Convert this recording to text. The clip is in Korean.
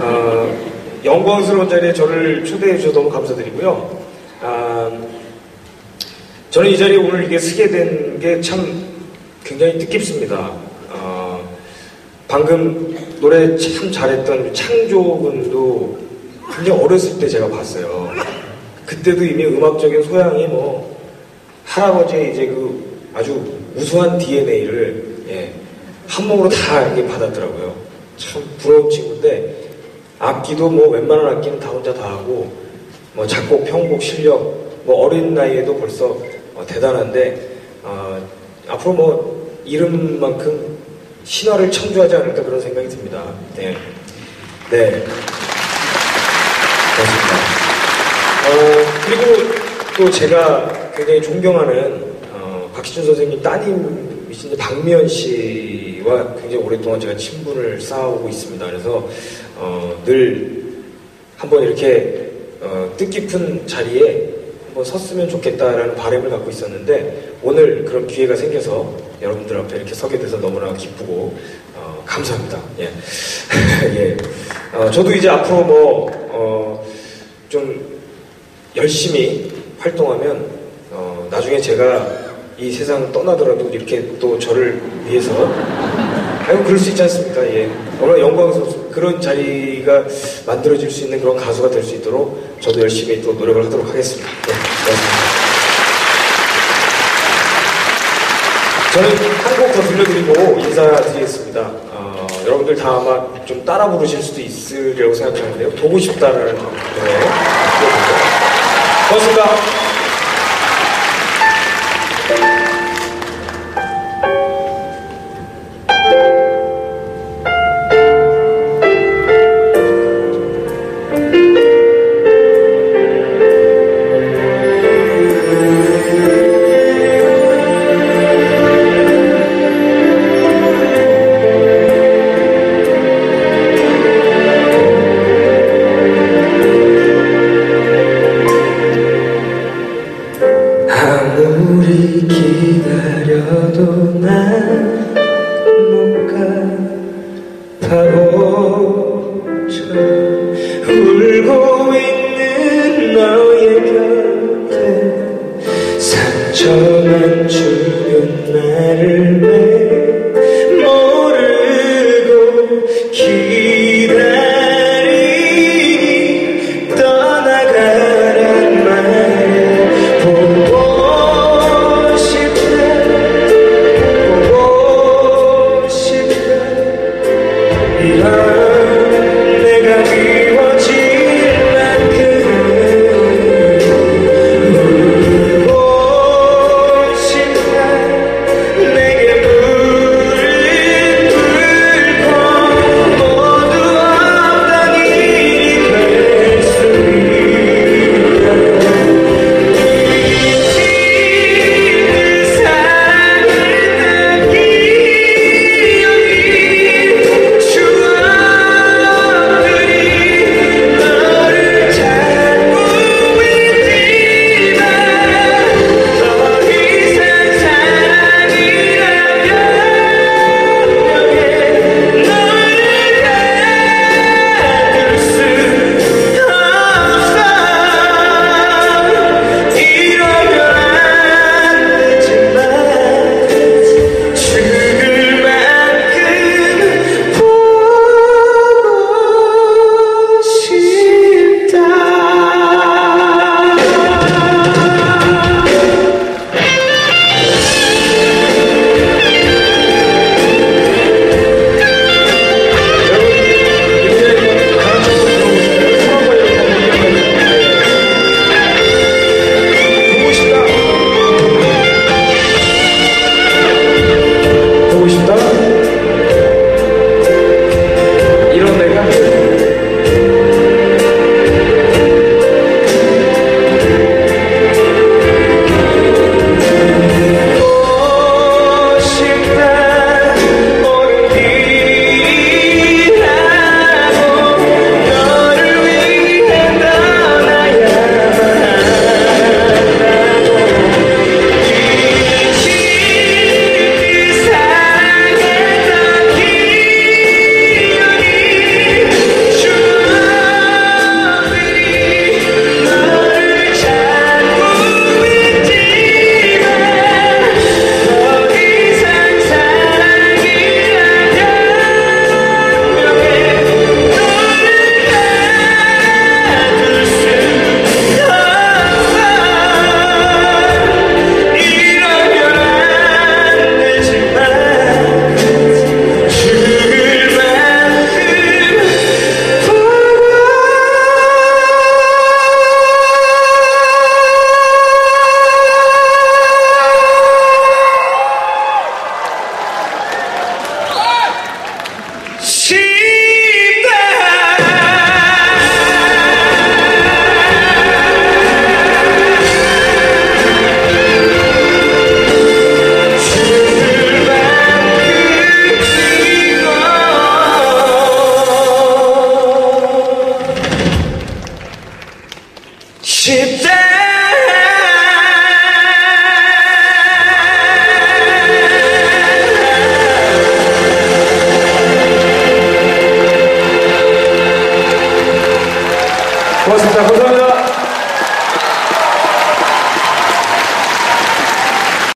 어, 영광스러운 자리에 저를 초대해 주셔서 너무 감사드리고요. 아, 저는 이 자리에 오늘 이게 쓰게 된 게 참 굉장히 뜻깊습니다. 어, 방금 노래 참 잘했던 창조군도 굉장히 어렸을 때 제가 봤어요. 그때도 이미 음악적인 소양이 뭐 할아버지의 이제 그 아주 우수한 DNA를 예, 한 몸으로 다 이렇게 받았더라고요. 참 부러운 친구인데 악기도 뭐 웬만한 악기는 다 혼자 다 하고 뭐 작곡, 편곡 실력 뭐 어린 나이에도 벌써 어, 대단한데 어, 앞으로 뭐 이름만큼 신화를 창조하지 않을까 그런 생각이 듭니다. 네, 네, 그렇습니다. 어, 그리고 또 제가 굉장히 존경하는 어, 박시준 선생님 따님이신 박미연 씨 와 굉장히 오랫동안 제가 친분을 쌓아오고 있습니다. 그래서 어, 늘 한번 이렇게 어, 뜻깊은 자리에 한번 섰으면 좋겠다라는 바람을 갖고 있었는데 오늘 그런 기회가 생겨서 여러분들 앞에 이렇게 서게 돼서 너무나 기쁘고 어, 감사합니다. 예. 예. 어, 저도 이제 앞으로 뭐, 어, 좀 열심히 활동하면, 어, 나중에 제가 이 세상을 떠나더라도 이렇게 또 저를 위해서, 아이고, 그럴 수 있지 않습니까? 예. 얼마나 영광스럽습니다. 그런 자리가 만들어질 수 있는 그런 가수가 될 수 있도록 저도 열심히 또 노력을 하도록 하겠습니다. 예. 고맙습니다. 저는 한 곡 더 들려드리고 인사드리겠습니다. 어, 여러분들 다 아마 좀 따라 부르실 수도 있으리라고 생각하는데요. 보고 싶다라는 노래 들려드리죠. 고맙습니다. 기다려도 난 못가 바보처럼 울고 있는 너의 곁에 상처 Vamos a